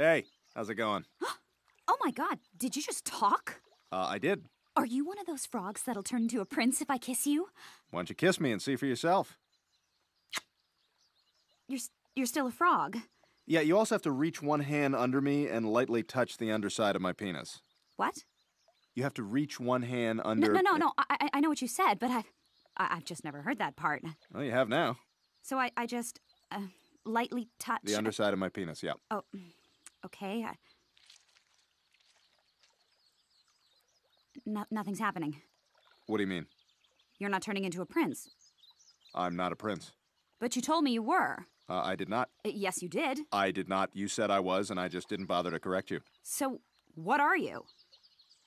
Hey, how's it going? Oh my god, did you just talk? Uh, I did. Are you one of those frogs that'll turn into a prince if I kiss you? Why don't you kiss me and see for yourself? You're you're still a frog. Yeah, you also have to reach one hand under me and lightly touch the underside of my penis. What? You have to reach one hand No, under. no, no, no. I, I- I know what you said, but I, I I've just never heard that part. Well, you have now. So I I just uh, lightly touch. The underside of my penis, yeah. Oh, okay. I... No, nothing's happening. What do you mean? You're not turning into a prince. I'm not a prince. But you told me you were. Uh, I did not. Uh, Yes, you did. I did not. You said I was, and I just didn't bother to correct you. So what are you?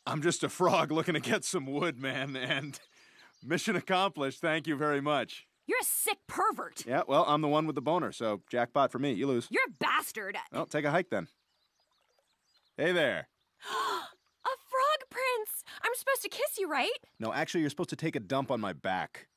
I'm just a frog looking to get some wood, man, and mission accomplished. Thank you very much. You're a sick pervert. Yeah, well, I'm the one with the boner, so jackpot for me. You lose. You're a bastard. Well, take a hike then. Hey there. A frog prince! I'm supposed to kiss you, right? No, actually, you're supposed to take a dump on my back.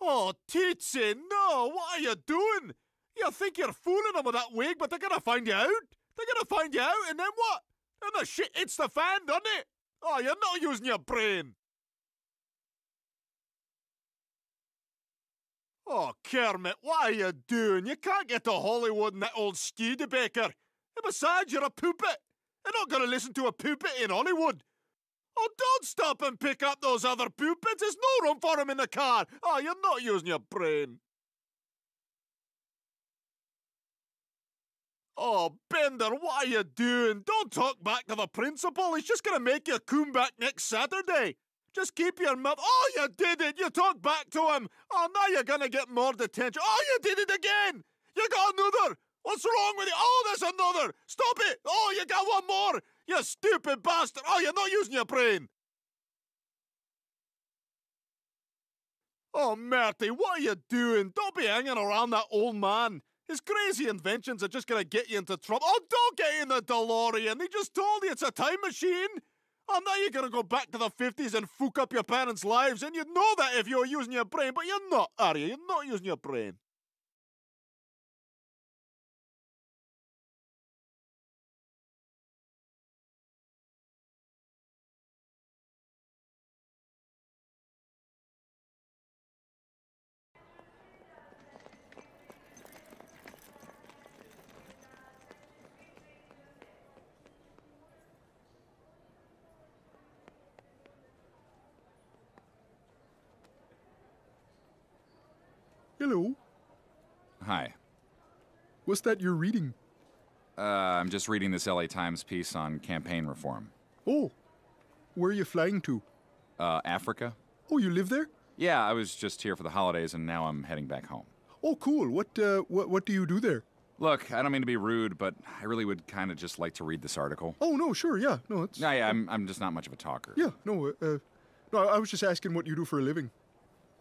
Oh, Tootsie, no! What are you doing? You think you're fooling them with that wig, but they're gonna find you out. They're gonna find you out, and then what? And the shit hits the fan, doesn't it? Oh, you're not using your brain. Oh, Kermit, what are you doing? You can't get to Hollywood in that old Studebaker. And besides, you're a poopet. You're not gonna listen to a poopet in Hollywood. Oh, don't stop and pick up those other poopets. There's no room for them in the car. Oh, you're not using your brain. Oh, Bender, what are you doing? Don't talk back to the principal. He's just gonna make you come back next Saturday. Just keep your mouth. Oh, you did it. You talked back to him. Oh, now you're gonna get more detention. Oh, you did it again. You got another. What's wrong with you? Oh, there's another. Stop it. Oh, you got one more. You stupid bastard. Oh, you're not using your brain. Oh, Marty, what are you doing? Don't be hanging around that old man. His crazy inventions are just gonna get you into trouble. Oh, don't get in the DeLorean. They just told you it's a time machine. Oh, now you're gonna go back to the 50s and fuck up your parents' lives, and you'd know that if you were using your brain, but you're not, are you? You're not using your brain. Hello. Hi. What's that you're reading? Uh, I'm just reading this LA Times piece on campaign reform. Oh, where are you flying to? Uh, Africa? Oh, you live there? Yeah, I was just here for the holidays and now I'm heading back home. Oh, cool. What uh, what what do you do there? Look, I don't mean to be rude, but I really would kind of just like to read this article. Oh no, sure, yeah, no, it's Yeah, yeah, I'm, I'm just not much of a talker. yeah, no, uh, uh, no. I was just asking what you do for a living.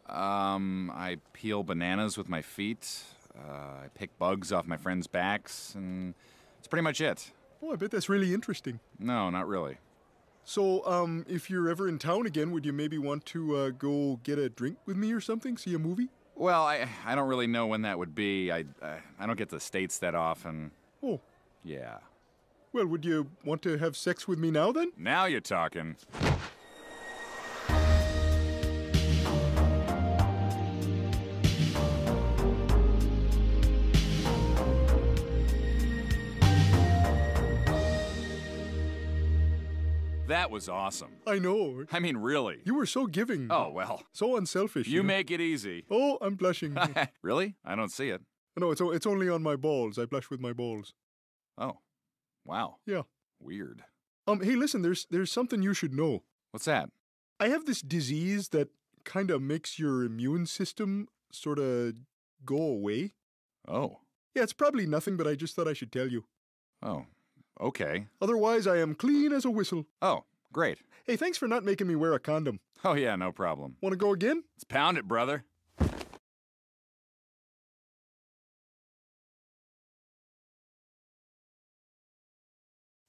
Um, I peel bananas with my feet. Uh, I pick bugs off my friends' backs, and that's pretty much it. Oh, I bet that's really interesting. No, not really. So, um, if you're ever in town again, would you maybe want to uh, go get a drink with me or something? See a movie? Well, I I don't really know when that would be. I uh, I don't get to the states that often. Oh, Yeah. well, would you want to have sex with me now then? Now you're talking. That was awesome. I know. I mean, really. You were so giving. Oh, well. So unselfish. You know? make it easy. Oh, I'm blushing. really? I don't see it. no, it's it's only on my balls. I blush with my balls. Oh. Wow. Yeah. Weird. Um. Hey, listen. There's there's something you should know. What's that? I have this disease that kind of makes your immune system sort of go away. Oh. Yeah, it's probably nothing, but I just thought I should tell you. Oh. Okay. Otherwise, I am clean as a whistle. Oh, great. Hey, thanks for not making me wear a condom. Oh, yeah, no problem. Want to go again? Let's pound it, brother.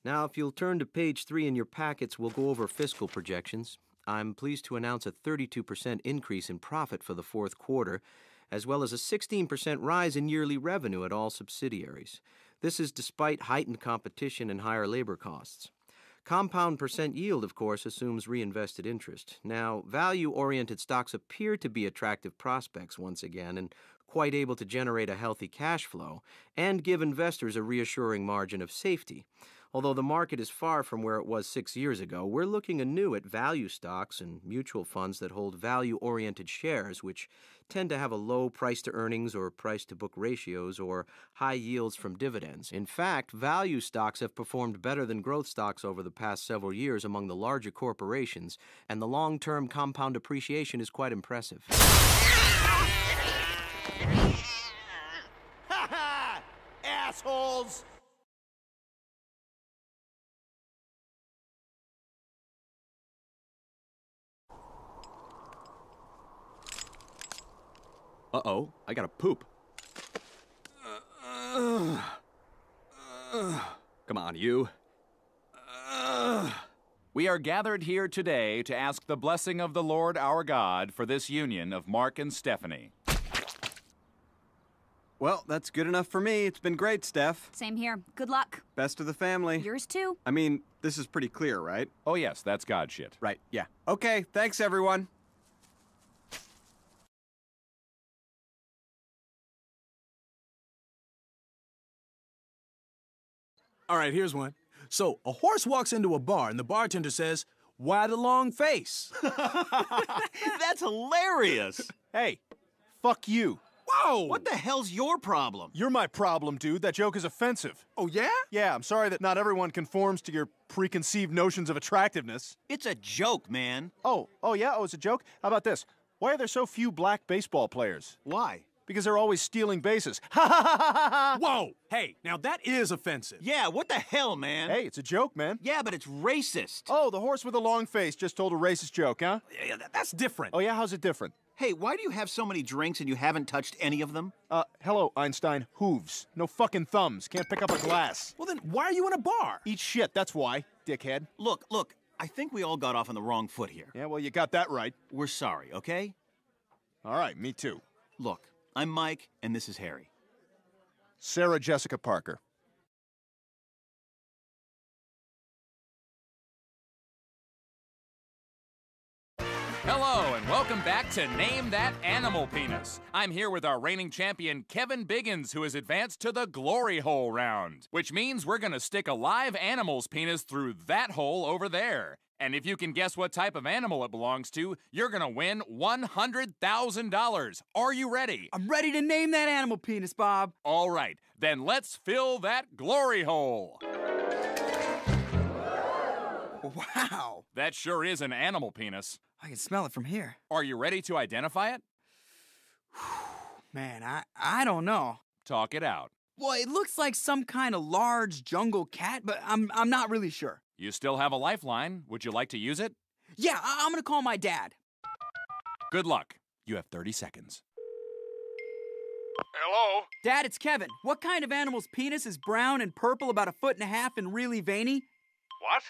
Now, if you'll turn to page three in your packets, we'll go over fiscal projections. I'm pleased to announce a 32% increase in profit for the fourth quarter, as well as a 16% rise in yearly revenue at all subsidiaries. This is despite heightened competition and higher labor costs. Compound percent yield, of course, assumes reinvested interest. Now, value oriented stocks appear to be attractive prospects once again and quite able to generate a healthy cash flow and give investors a reassuring margin of safety. Although the market is far from where it was six years ago, we're looking anew at value stocks and mutual funds that hold value oriented shares, which tend to have a low price to earnings or price to book ratios or high yields from dividends. In fact, value stocks have performed better than growth stocks over the past several years among the larger corporations, and the long term compound appreciation is quite impressive. Assholes! Uh oh, I gotta poop. Come on, you. We are gathered here today to ask the blessing of the Lord our God for this union of Mark and Stephanie. Well, that's good enough for me. It's been great, Steph. Same here. Good luck. Best of the family. Yours too. I mean, this is pretty clear, right? Oh, yes, that's God shit. Right, yeah. Okay, thanks, everyone. All right, here's one. So, a horse walks into a bar and the bartender says, Why the long face? That's hilarious. Hey, fuck you. Whoa! What the hell's your problem? You're my problem, dude. That joke is offensive. Oh, yeah? Yeah, I'm sorry that not everyone conforms to your preconceived notions of attractiveness. It's a joke, man. Oh, oh yeah, oh, it's a joke? How about this? Why are there so few black baseball players? Why? Because they're always stealing bases. Ha ha ha ha ha! Whoa! Hey, now that is offensive. Yeah, what the hell, man? Hey, it's a joke, man. Yeah, but it's racist. Oh, the horse with the long face just told a racist joke, huh? Yeah, that's different. Oh yeah, how's it different? Hey, why do you have so many drinks and you haven't touched any of them? Uh, hello, Einstein. Hooves. No fucking thumbs. Can't pick up a glass. Well, then why are you in a bar? Eat shit, that's why, dickhead. Look, look, I think we all got off on the wrong foot here. Yeah, well, you got that right. We're sorry, okay? All right, me too. Look, I'm Mike, and this is Harry. Sarah Jessica Parker. Hello, and welcome back to Name That Animal Penis. I'm here with our reigning champion, Kevin Biggins, who has advanced to the Glory Hole round, which means we're gonna stick a live animal's penis through that hole over there. And if you can guess what type of animal it belongs to, you're gonna win $100,000. Are you ready? I'm ready to name that animal penis, Bob. All right, then let's fill that glory hole. Wow. That sure is an animal penis. I can smell it from here. Are you ready to identify it? Man, I, I don't know. Talk it out. Well, it looks like some kind of large jungle cat, but I'm, I'm not really sure. You still have a lifeline. Would you like to use it? Yeah, I, I'm gonna call my dad. Good luck. You have 30 seconds. Hello? Dad, it's Kevin. What kind of animal's penis is brown and purple, about a foot and a half, and really veiny? What?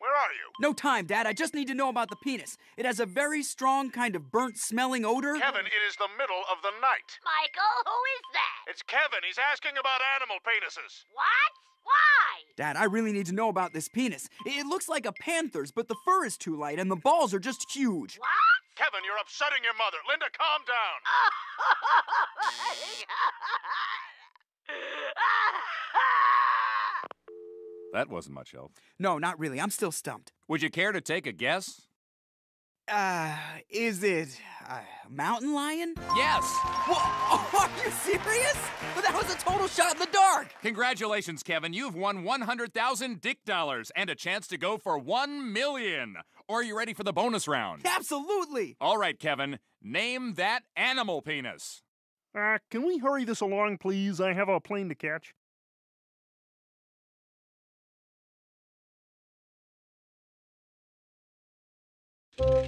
Where are you? No time, Dad. I just need to know about the penis. It has a very strong kind of burnt smelling odor. Kevin, it is the middle of the night. Michael, who is that? It's Kevin. He's asking about animal penises. What? Why? Dad, I really need to know about this penis. It looks like a panther's, but the fur is too light and the balls are just huge. What? Kevin, you're upsetting your mother. Linda, calm down. That wasn't much help. No, not really. I'm still stumped. Would you care to take a guess? Uh, is it a mountain lion? Yes! Whoa, are you serious? But that was a total shot in the dark. Congratulations, Kevin. You've won 100,000 dick dollars and a chance to go for 1 million. Are you ready for the bonus round? Absolutely. All right, Kevin. Name that animal penis. Uh, can we hurry this along, please? I have a plane to catch. Holy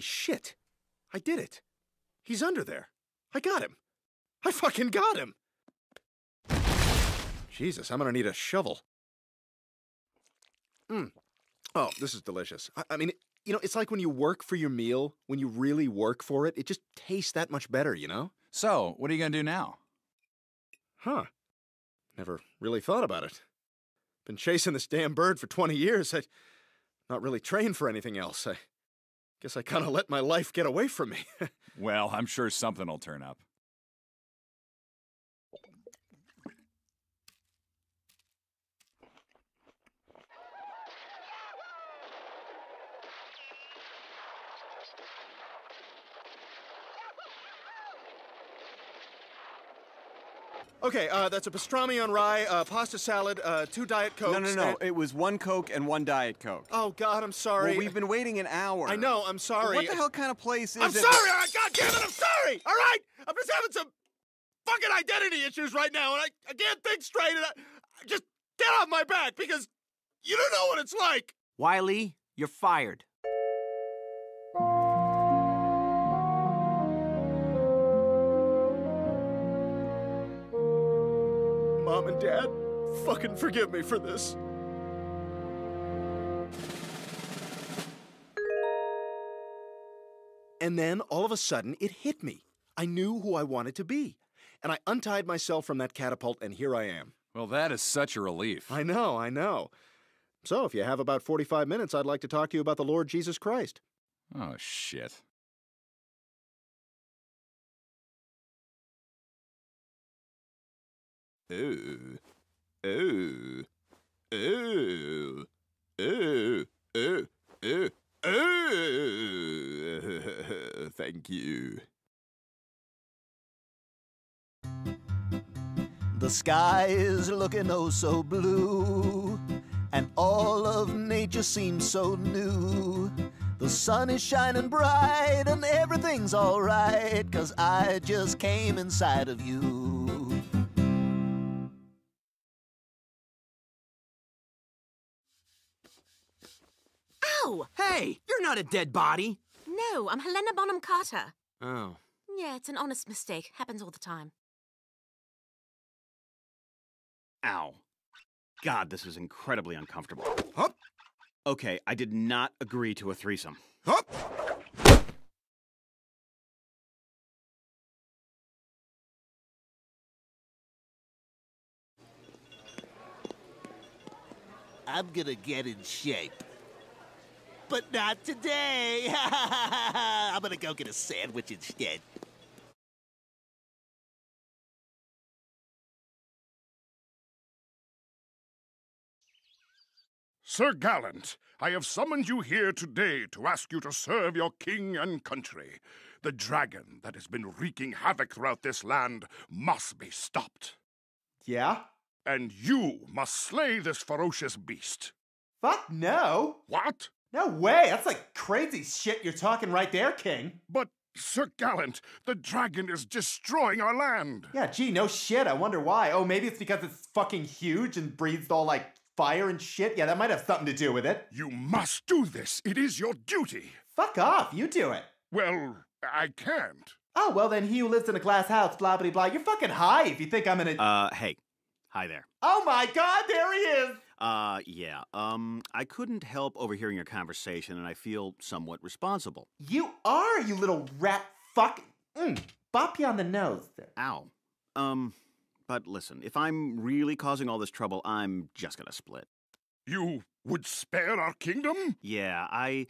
shit. I did it. He's under there. I got him. I fucking got him. Jesus, I'm gonna need a shovel. Mmm. Oh, this is delicious. I, I mean, you know, it's like when you work for your meal, when you really work for it, it just tastes that much better, you know? So, what are you gonna do now? Huh. Never really thought about it. Been chasing this damn bird for 20 years. I not really trained for anything else. I guess I kind of let my life get away from me. well, I'm sure something will turn up. Okay, uh, that's a pastrami on rye, uh, pasta salad, uh, two Diet Cokes. No, no, no. It was one Coke and one Diet Coke. Oh, God, I'm sorry. Well, we've been waiting an hour. I know, I'm sorry. What the hell kind of place is I'm it? sorry! uh, God damn it, I'm sorry! All right? I'm just having some fucking identity issues right now, and I, I can't think straight, and I, I just get off my back because you don't know what it's like. Wiley, you're fired. Mom and Dad, fucking forgive me for this. And then, all of a sudden, it hit me. I knew who I wanted to be. And I untied myself from that catapult, and here I am. Well, that is such a relief. I know, I know. So, if you have about 45 minutes, I'd like to talk to you about the Lord Jesus Christ. Oh, shit. Ooh. Ooh. Ooh. Ooh. Ooh. Ooh. Ooh. Thank you. The sky is looking oh so blue, and all of nature seems so new. The sun is shining bright, and everything's alright, cause I just came inside of you. Ow! Hey, you're not a dead body. No, I'm Helena Bonham Carter. Oh. Yeah, it's an honest mistake. Happens all the time. Ow. God, this is incredibly uncomfortable. Okay, I did not agree to a threesome. I'm gonna get in shape. But not today. I'm gonna go get a sandwich instead. Sir Gallant, I have summoned you here today to ask you to serve your king and country. The dragon that has been wreaking havoc throughout this land must be stopped. Yeah? And you must slay this ferocious beast. Fuck no. What? No way. That's like crazy shit you're talking right there, King. But, Sir Gallant, the dragon is destroying our land. Yeah, gee, no shit. I wonder why. Oh, maybe it's because it's fucking huge and breathes all like fire and shit. Yeah, that might have something to do with it. You must do this. It is your duty. Fuck off. You do it. Well, I can't. Oh, well then he who lives in a glass house, blah blah blah. You're fucking high if you think I'm gonna. Uh, hey. Hi there. oh my god, there he is! Uh, yeah. Um, I couldn't help overhearing your conversation, and I feel somewhat responsible. You are, you little rat fuck. Mm, bop you on the nose. Ow. Um, but listen, if I'm really causing all this trouble, I'm just gonna split. You would spare our kingdom? Yeah, I.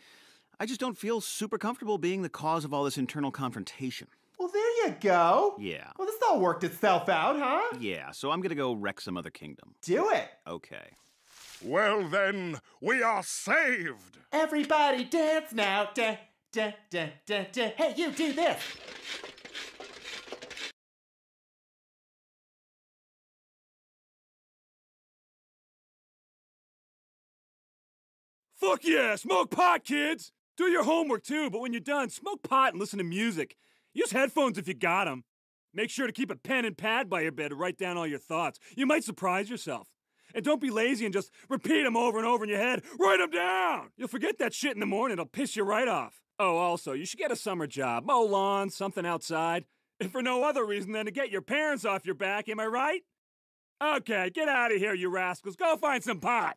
I just don't feel super comfortable being the cause of all this internal confrontation. Well, there you go. Yeah. Well, this all worked itself out, huh? Yeah, so I'm gonna go wreck some other kingdom. Do it. Okay. Well, then, we are saved. Everybody dance now. Da, da, da, da, da. Hey, you do this. Fuck yeah, smoke pot, kids! Do your homework too, but when you're done, smoke pot and listen to music. Use headphones if you got 'em. Make sure to keep a pen and pad by your bed to write down all your thoughts. You might surprise yourself. And don't be lazy and just repeat 'em over and over in your head. Write 'em down! You'll forget that shit in the morning, it'll piss you right off. Oh, also, you should get a summer job. Mow lawns, something outside. And for no other reason than to get your parents off your back, am I right? Okay, get out of here, you rascals. Go find some pot.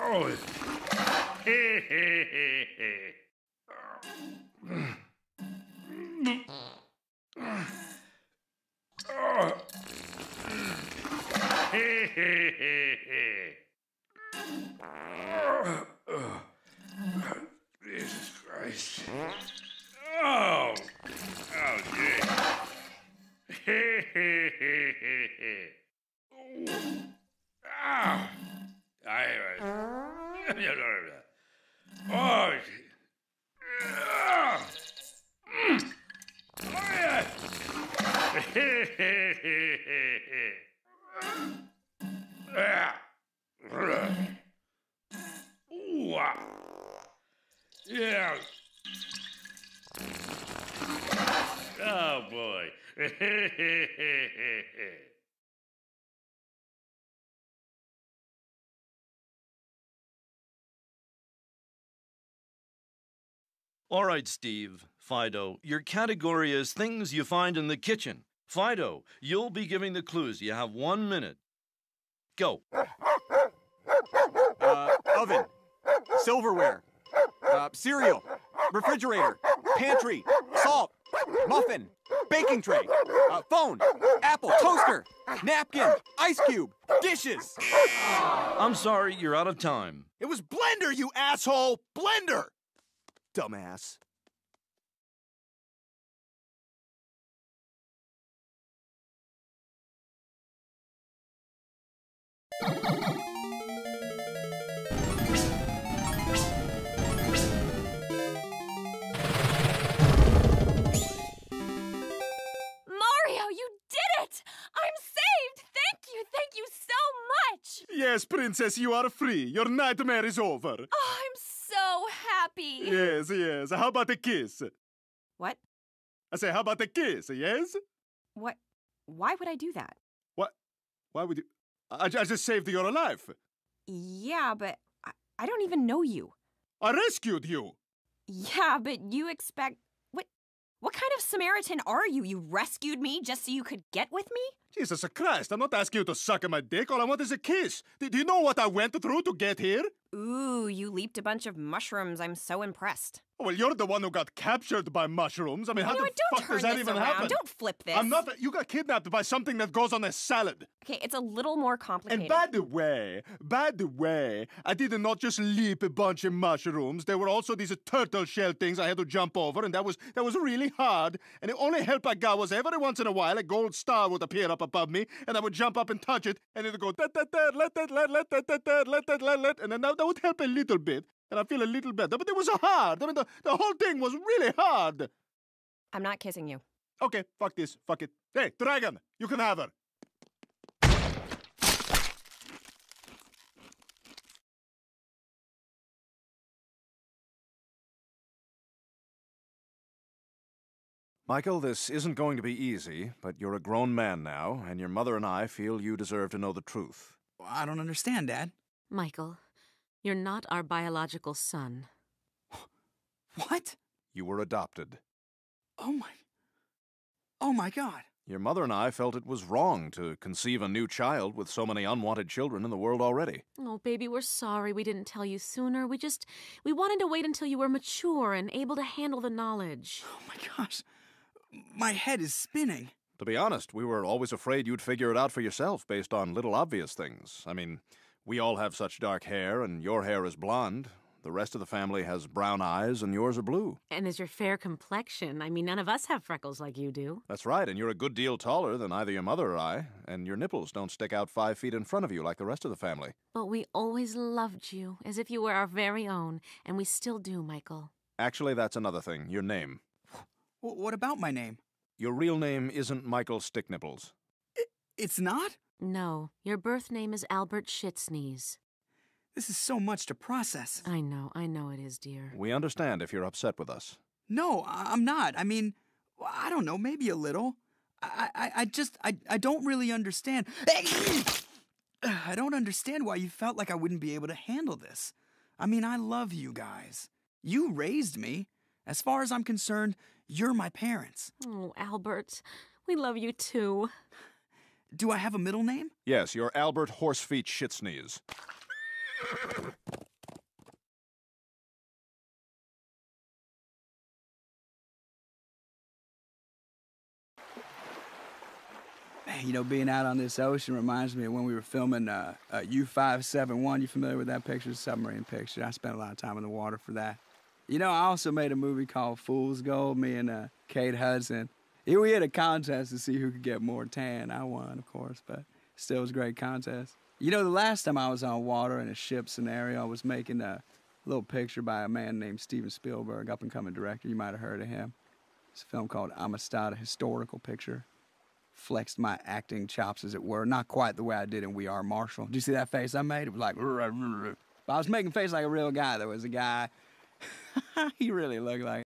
Oh. Hey, hey, hey, hey. Oh. Hey, hey, hey, hey. Oh. Oh. Jesus Christ. Oh. Oh, gee. Hey, hey, hey, hey, hey. Ooh. Ah. I, oh, gee. Ah. Mm. Oh, yeah. Hey, hey, hey, hey, hey. Ah. Ah. Yeah. Oh boy. All right, Steve, Fido, your category is things you find in the kitchen. Fido, you'll be giving the clues. You have one minute. Go. Uh, oven, silverware, uh, cereal, refrigerator, pantry, salt, muffin, baking tray, uh, phone, apple, toaster, napkin, ice cube, dishes. I'm sorry, you're out of time. It was Blender, you asshole! Blender! Dumbass. Mario, you did it! I'm saved! Thank you, thank you so much! Yes, princess, you are free. Your nightmare is over. Oh, Yes, yes. How about a kiss? What? I say, how about a kiss, yes? What? Why would I do that? What? Why would you? I, I just saved your life. Yeah, but I, I don't even know you. I rescued you. Yeah, but you expect. What? What kind of Samaritan are you? You rescued me just so you could get with me? Jesus Christ, I'm not asking you to suck on my dick. All I want is a kiss. Do, do you know what I went through to get here? Ooh, you leaped a bunch of mushrooms. I'm so impressed. Oh, well, you're the one who got captured by mushrooms. I mean, how You know the fuck does that even around. happen? Don't flip this. I'm not. You got kidnapped by something that goes on a salad. Okay, it's a little more complicated. And by the way, by the way, I did not just leap a bunch of mushrooms. There were also these turtle shell things I had to jump over, and that was that was really hard. And the only help I got was every once in a while a gold star would appear up above me, and I would jump up and touch it, and it would go da da da let that let let that that let that let and then that, that would help a little bit, and I feel a little better. But it was hard. I mean, the, the whole thing was really hard. I'm not kissing you. Okay, fuck this, fuck it. Hey, dragon, you can have her. Michael, this isn't going to be easy, but you're a grown man now, and your mother and I feel you deserve to know the truth. I don't understand, Dad. Michael, you're not our biological son. What? You were adopted. Oh my. Oh my God. Your mother and I felt it was wrong to conceive a new child with so many unwanted children in the world already. Oh, baby, we're sorry we didn't tell you sooner. We just. We wanted to wait until you were mature and able to handle the knowledge. Oh my gosh. My head is spinning. To be honest, we were always afraid you'd figure it out for yourself based on little obvious things. I mean, we all have such dark hair, and your hair is blonde. The rest of the family has brown eyes, and yours are blue. And there's your fair complexion. I mean, none of us have freckles like you do. That's right, and you're a good deal taller than either your mother or I, and your nipples don't stick out five feet in front of you like the rest of the family. But we always loved you as if you were our very own, and we still do, Michael. Actually, that's another thing your name. W- what about my name? Your real name isn't Michael Sticknipples. It's not? No, your birth name is Albert Shitsneeze. This is so much to process. I know, I know it is, dear. We understand if you're upset with us. No, I- I'm not. I mean, I don't know, maybe a little. I, I, I just, I, I don't really understand. I don't understand why you felt like I wouldn't be able to handle this. I mean, I love you guys. You raised me. As far as I'm concerned, you're my parents. Oh, Albert, we love you too. Do I have a middle name? Yes, you're Albert Horsefeet Shitsneeze. Man, you know, being out on this ocean reminds me of when we were filming uh, uh, U571. You familiar with that picture? Submarine picture. I spent a lot of time in the water for that. You know, I also made a movie called Fool's Gold, me and uh, Kate Hudson. Yeah, we had a contest to see who could get more tan. I won, of course, but still was a great contest. You know, the last time I was on water in a ship scenario, I was making a little picture by a man named Steven Spielberg, up and coming director. You might have heard of him. It's a film called Amistad, a historical picture. Flexed my acting chops, as it were. Not quite the way I did in We Are Marshall. Did you see that face I made? It was like, but I was making face like a real guy. There was a guy, he really looked like